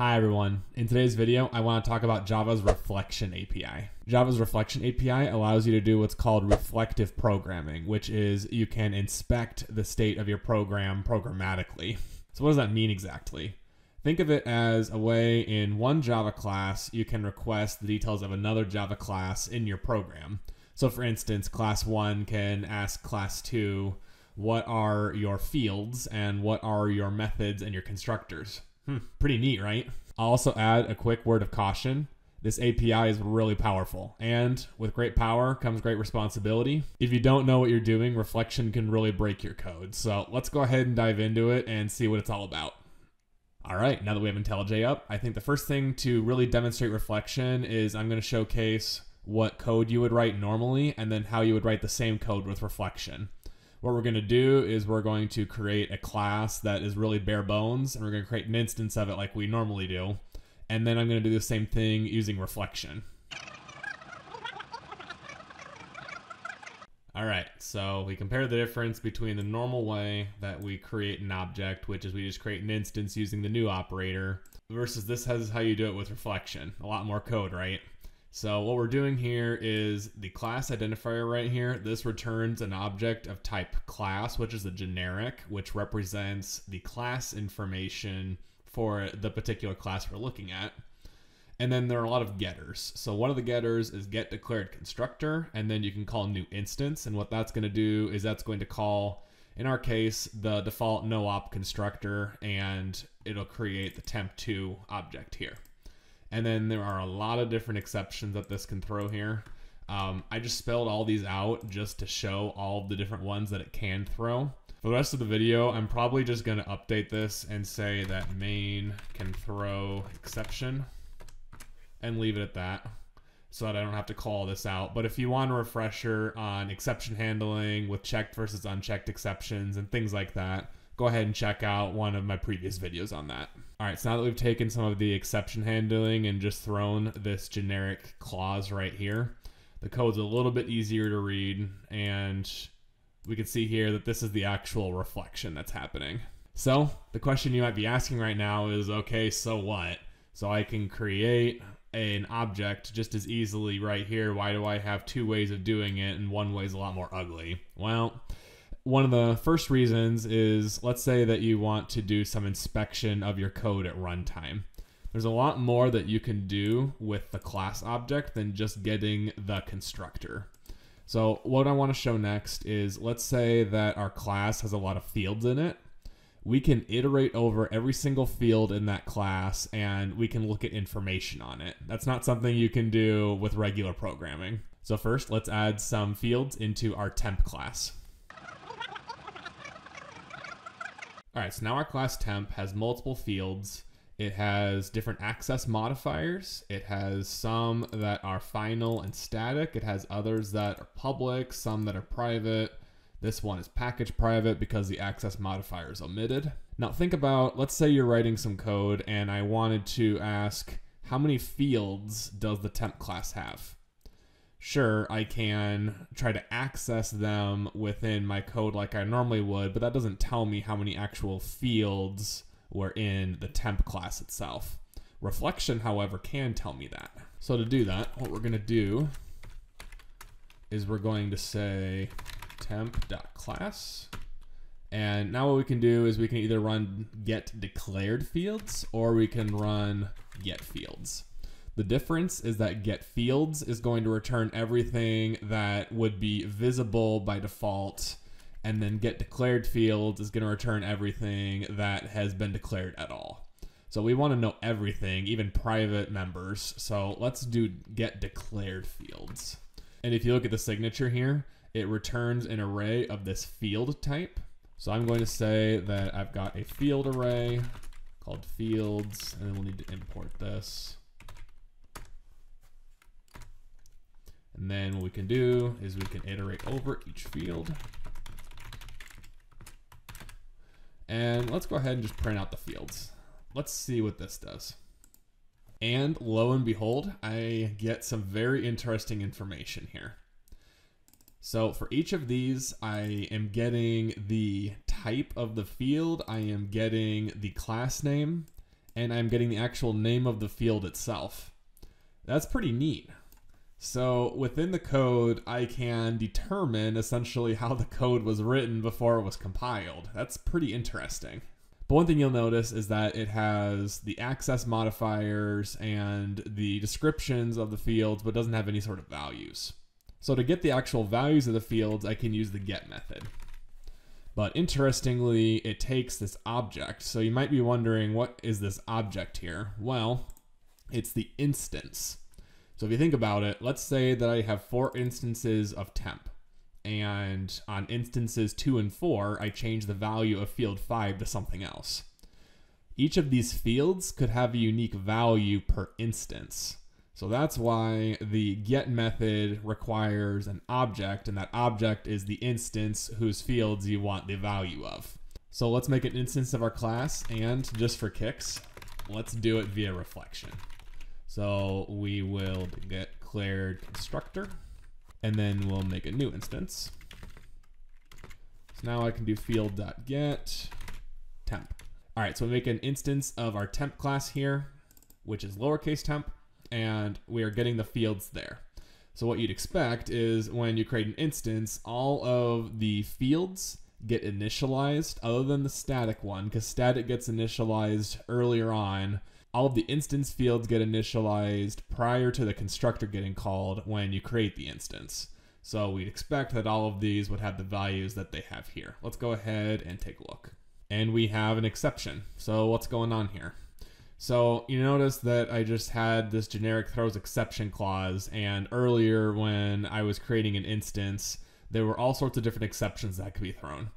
Hi everyone. In today's video, I want to talk about Java's Reflection API. Java's Reflection API allows you to do what's called reflective programming, which is you can inspect the state of your program programmatically. So what does that mean exactly? Think of it as a way in one Java class you can request the details of another Java class in your program. So for instance, class 1 can ask class 2 what are your fields and what are your methods and your constructors. Hmm, pretty neat, right? I'll also add a quick word of caution. This API is really powerful, and with great power comes great responsibility. If you don't know what you're doing, reflection can really break your code. So let's go ahead and dive into it and see what it's all about. All right, now that we have IntelliJ up, I think the first thing to really demonstrate reflection is I'm going to showcase what code you would write normally and then how you would write the same code with reflection. What we're going to do is we're going to create a class that is really bare bones, and we're going to create an instance of it like we normally do. And then I'm going to do the same thing using reflection. All right, so we compare the difference between the normal way that we create an object, which is we just create an instance using the new operator, versus this has how you do it with reflection. A lot more code, right? So what we're doing here is the class identifier right here. This returns an object of type class, which is a generic, which represents the class information for the particular class we're looking at. And then there are a lot of getters. So one of the getters is get declared constructor, and then you can call new instance. And what that's going to do is that's going to call, in our case, the default no op constructor, and it'll create the temp2 object here. And then there are a lot of different exceptions that this can throw here. Um, I just spelled all these out just to show all the different ones that it can throw. For the rest of the video, I'm probably just going to update this and say that main can throw exception and leave it at that so that I don't have to call this out. But if you want a refresher on exception handling with checked versus unchecked exceptions and things like that, go ahead and check out one of my previous videos on that. All right, so now that we've taken some of the exception handling and just thrown this generic clause right here, the code's a little bit easier to read, and we can see here that this is the actual reflection that's happening. So the question you might be asking right now is, okay, so what? So I can create an object just as easily right here. Why do I have two ways of doing it and one way is a lot more ugly? Well, one of the first reasons is let's say that you want to do some inspection of your code at runtime. There's a lot more that you can do with the class object than just getting the constructor. So what I want to show next is let's say that our class has a lot of fields in it. We can iterate over every single field in that class and we can look at information on it. That's not something you can do with regular programming. So first, let's add some fields into our temp class. All right, so now our class temp has multiple fields. It has different access modifiers. It has some that are final and static. It has others that are public, some that are private. This one is package private because the access modifier is omitted. Now think about, let's say you're writing some code and I wanted to ask, how many fields does the temp class have? Sure, I can try to access them within my code like I normally would, but that doesn't tell me how many actual fields were in the temp class itself. Reflection, however, can tell me that. So to do that, what we're going to do is we're going to say temp.class. And now what we can do is we can either run get declared fields or we can run get fields. The difference is that get fields is going to return everything that would be visible by default and then get declared fields is going to return everything that has been declared at all. So we want to know everything, even private members. So let's do get declared fields. And if you look at the signature here, it returns an array of this field type. So I'm going to say that I've got a field array called fields, and then we'll need to import this. And then what we can do is we can iterate over each field. And let's go ahead and just print out the fields. Let's see what this does. And lo and behold, I get some very interesting information here. So for each of these, I am getting the type of the field, I am getting the class name, and I'm getting the actual name of the field itself. That's pretty neat. So within the code, I can determine essentially how the code was written before it was compiled. That's pretty interesting. But one thing you'll notice is that it has the access modifiers and the descriptions of the fields, but doesn't have any sort of values. So to get the actual values of the fields, I can use the get method. But interestingly, it takes this object. So you might be wondering, what is this object here? Well, it's the instance. So if you think about it, let's say that I have four instances of temp. And on instances two and four, I change the value of field five to something else. Each of these fields could have a unique value per instance. So that's why the get method requires an object, and that object is the instance whose fields you want the value of. So let's make an instance of our class, and just for kicks, let's do it via reflection. So we will get declared constructor, and then we'll make a new instance. So now I can do field.get temp. All right, so we make an instance of our temp class here, which is lowercase temp and we are getting the fields there. So what you'd expect is when you create an instance, all of the fields get initialized other than the static one because static gets initialized earlier on. All of the instance fields get initialized prior to the constructor getting called when you create the instance. So we'd expect that all of these would have the values that they have here. Let's go ahead and take a look. And we have an exception. So what's going on here? So you notice that I just had this generic throws exception clause, and earlier when I was creating an instance, there were all sorts of different exceptions that could be thrown.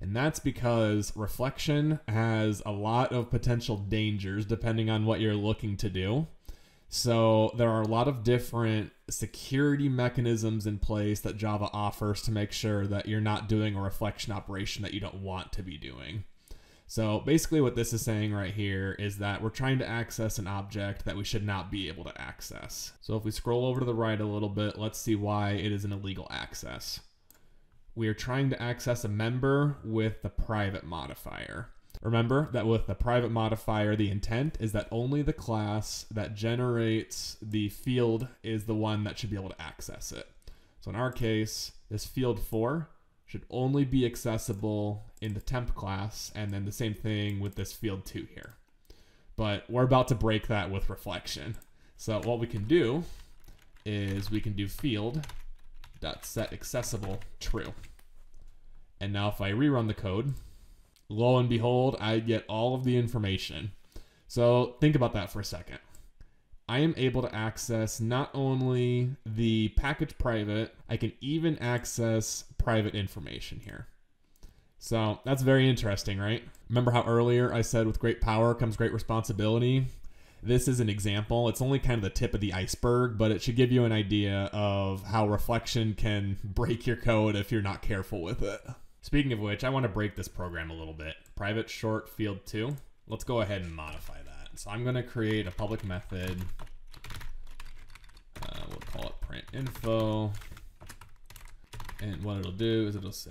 And that's because reflection has a lot of potential dangers depending on what you're looking to do. So there are a lot of different security mechanisms in place that Java offers to make sure that you're not doing a reflection operation that you don't want to be doing. So basically what this is saying right here is that we're trying to access an object that we should not be able to access. So if we scroll over to the right a little bit, let's see why it is an illegal access. We are trying to access a member with the private modifier. Remember that with the private modifier, the intent is that only the class that generates the field is the one that should be able to access it. So in our case, this field 4 should only be accessible in the temp class, and then the same thing with this field 2 here. But we're about to break that with reflection. So what we can do is we can do field dot true. And now if I rerun the code, lo and behold, I get all of the information. So think about that for a second. I am able to access not only the package private, I can even access private information here. So that's very interesting, right? Remember how earlier I said with great power comes great responsibility? This is an example. It's only kind of the tip of the iceberg, but it should give you an idea of how reflection can break your code if you're not careful with it. Speaking of which, I want to break this program a little bit. Private short field 2. Let's go ahead and modify that. So I'm going to create a public method. Uh, we'll call it print info. And what it'll do is it'll say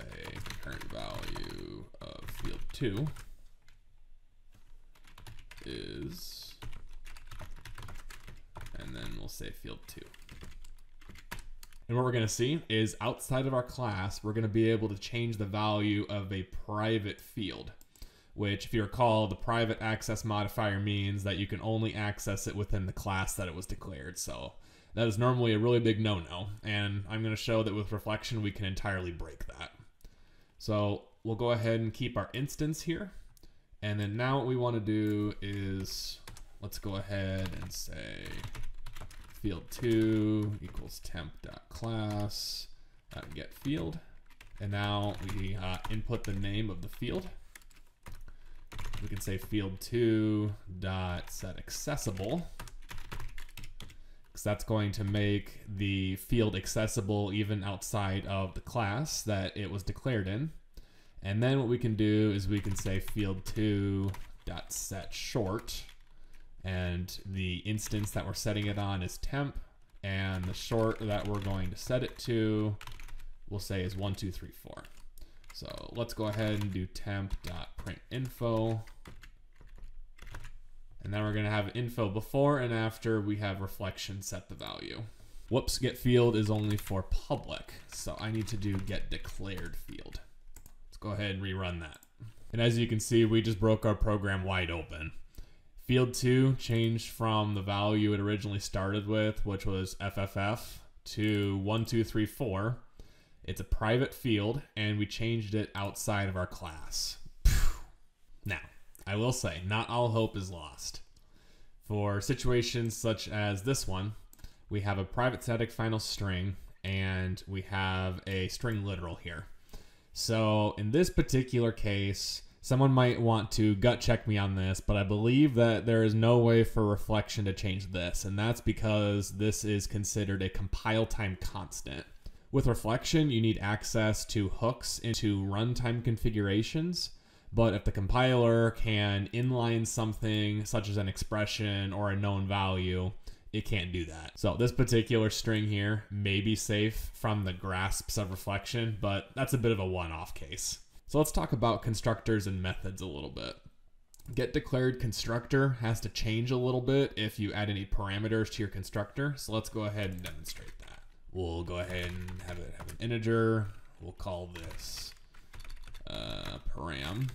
current value of field 2 is, and then we'll say field 2. And what we're going to see is outside of our class, we're going to be able to change the value of a private field which, if you recall, the private access modifier means that you can only access it within the class that it was declared. So that is normally a really big no-no, and I'm going to show that with reflection we can entirely break that. So we'll go ahead and keep our instance here, and then now what we want to do is let's go ahead and say field 2 equals temp dot temp.class get field, and now we uh, input the name of the field. We can say field two dot set accessible. Because that's going to make the field accessible even outside of the class that it was declared in. And then what we can do is we can say field two dot set short and the instance that we're setting it on is temp and the short that we're going to set it to we'll say is one, two, three, four. So let's go ahead and do temp.printinfo. And then we're going to have info before and after we have reflection set the value. Whoops, get field is only for public. So I need to do get declared field. Let's go ahead and rerun that. And as you can see, we just broke our program wide open. Field 2 changed from the value it originally started with, which was FFF, to 1234. It's a private field, and we changed it outside of our class. Now, I will say, not all hope is lost. For situations such as this one, we have a private static final string, and we have a string literal here. So in this particular case, someone might want to gut check me on this, but I believe that there is no way for reflection to change this, and that's because this is considered a compile time constant. With reflection, you need access to hooks into runtime configurations, but if the compiler can inline something such as an expression or a known value, it can't do that. So this particular string here may be safe from the grasps of reflection, but that's a bit of a one-off case. So let's talk about constructors and methods a little bit. Get declared constructor has to change a little bit if you add any parameters to your constructor. So let's go ahead and demonstrate that. We'll go ahead and have it have an integer. We'll call this uh, param.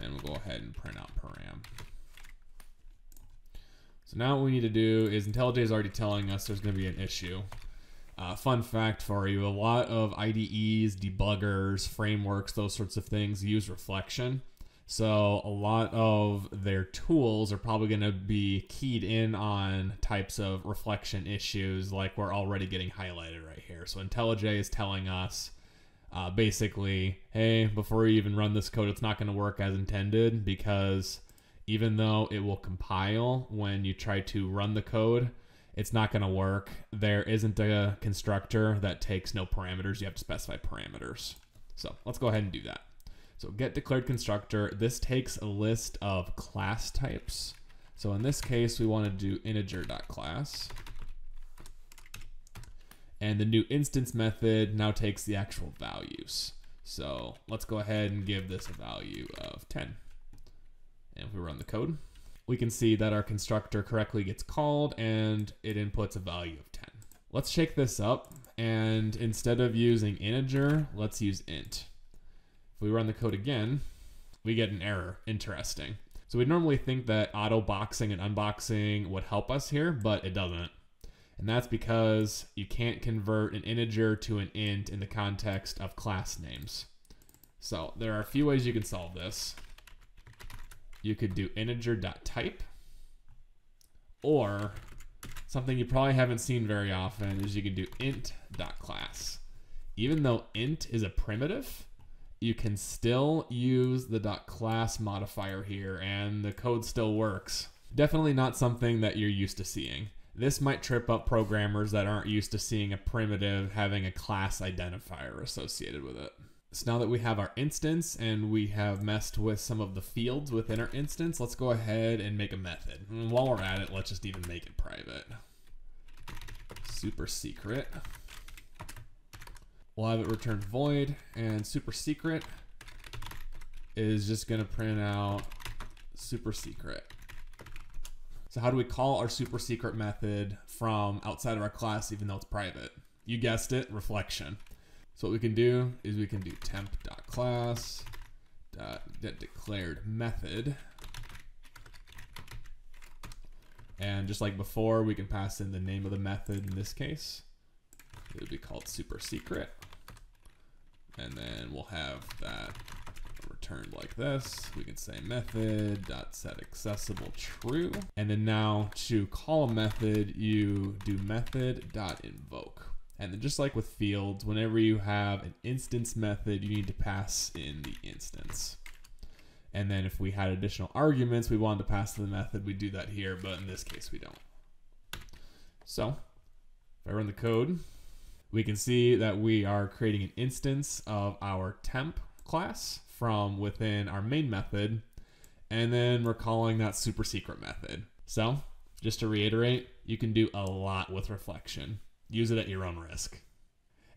And we'll go ahead and print out param. So now what we need to do is IntelliJ is already telling us there's going to be an issue. Uh, fun fact for you, a lot of IDEs, debuggers, frameworks, those sorts of things use reflection. So a lot of their tools are probably going to be keyed in on types of reflection issues like we're already getting highlighted right here. So IntelliJ is telling us uh, basically, hey, before you even run this code, it's not going to work as intended because even though it will compile when you try to run the code, it's not going to work. There isn't a constructor that takes no parameters. You have to specify parameters. So let's go ahead and do that. So get declared constructor. This takes a list of class types. So in this case, we want to do integer.class. And the new instance method now takes the actual values. So let's go ahead and give this a value of 10. And if we run the code, we can see that our constructor correctly gets called and it inputs a value of 10. Let's shake this up and instead of using integer, let's use int. If we run the code again, we get an error. Interesting. So we normally think that auto boxing and unboxing would help us here, but it doesn't. And that's because you can't convert an integer to an int in the context of class names. So there are a few ways you can solve this you could do integer.type or something you probably haven't seen very often is you can do int.class. Even though int is a primitive, you can still use the .class modifier here and the code still works. Definitely not something that you're used to seeing. This might trip up programmers that aren't used to seeing a primitive having a class identifier associated with it. So now that we have our instance and we have messed with some of the fields within our instance, let's go ahead and make a method. And while we're at it, let's just even make it private. Super secret. We'll have it return void and super secret is just going to print out super secret. So how do we call our super secret method from outside of our class even though it's private? You guessed it, reflection. So what we can do is we can do temp.class get declared method. And just like before, we can pass in the name of the method in this case. It would be called super secret. And then we'll have that returned like this. We can say method dot true. And then now to call a method, you do method dot invoke. And then just like with fields, whenever you have an instance method, you need to pass in the instance. And then if we had additional arguments we wanted to pass to the method, we do that here, but in this case we don't. So if I run the code, we can see that we are creating an instance of our temp class from within our main method, and then we're calling that super secret method. So just to reiterate, you can do a lot with reflection. Use it at your own risk.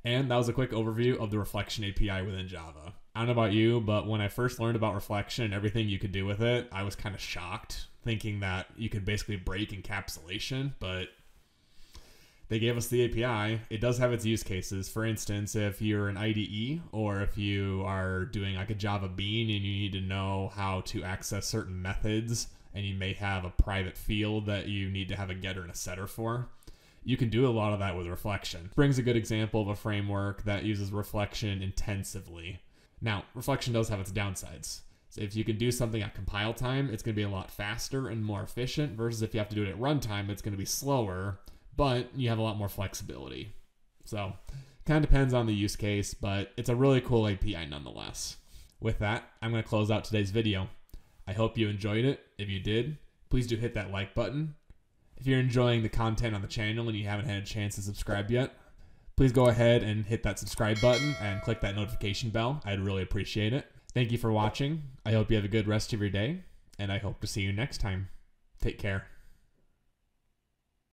And that was a quick overview of the Reflection API within Java. I don't know about you, but when I first learned about reflection and everything you could do with it, I was kind of shocked, thinking that you could basically break encapsulation, but they gave us the API. It does have its use cases. For instance, if you're an IDE or if you are doing like a Java bean and you need to know how to access certain methods and you may have a private field that you need to have a getter and a setter for, you can do a lot of that with reflection. Spring's a good example of a framework that uses reflection intensively. Now, reflection does have its downsides. So if you can do something at compile time, it's going to be a lot faster and more efficient versus if you have to do it at runtime, it's going to be slower but you have a lot more flexibility. So, kind of depends on the use case, but it's a really cool API nonetheless. With that, I'm going to close out today's video. I hope you enjoyed it. If you did, please do hit that like button. If you're enjoying the content on the channel and you haven't had a chance to subscribe yet, please go ahead and hit that subscribe button and click that notification bell. I'd really appreciate it. Thank you for watching. I hope you have a good rest of your day, and I hope to see you next time. Take care.